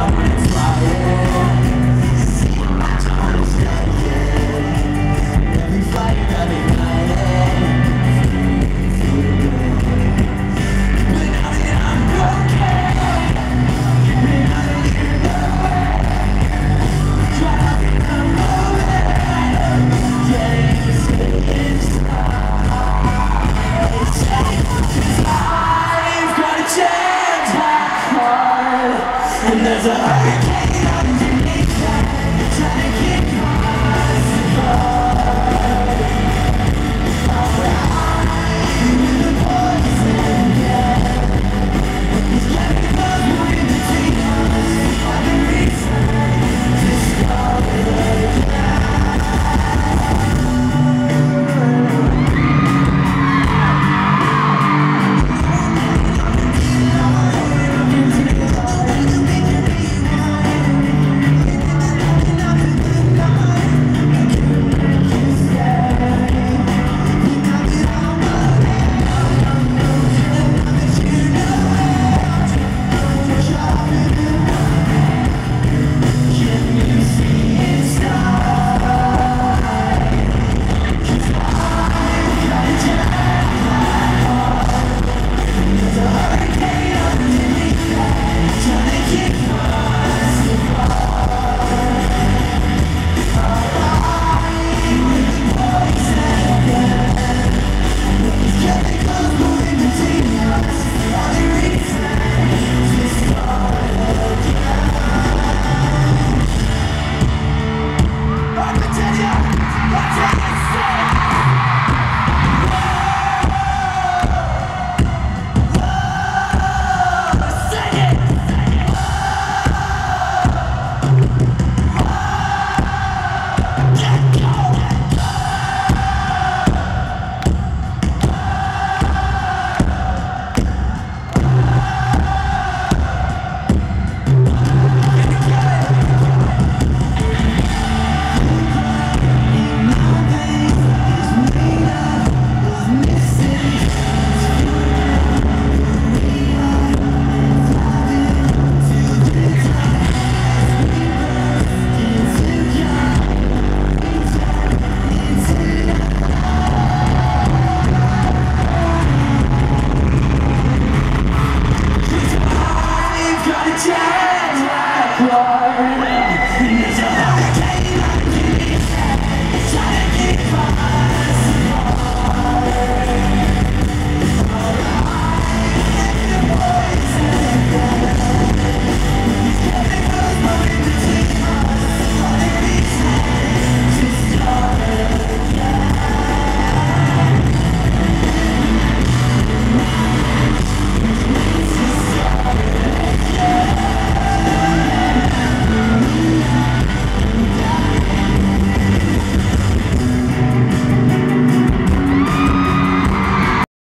And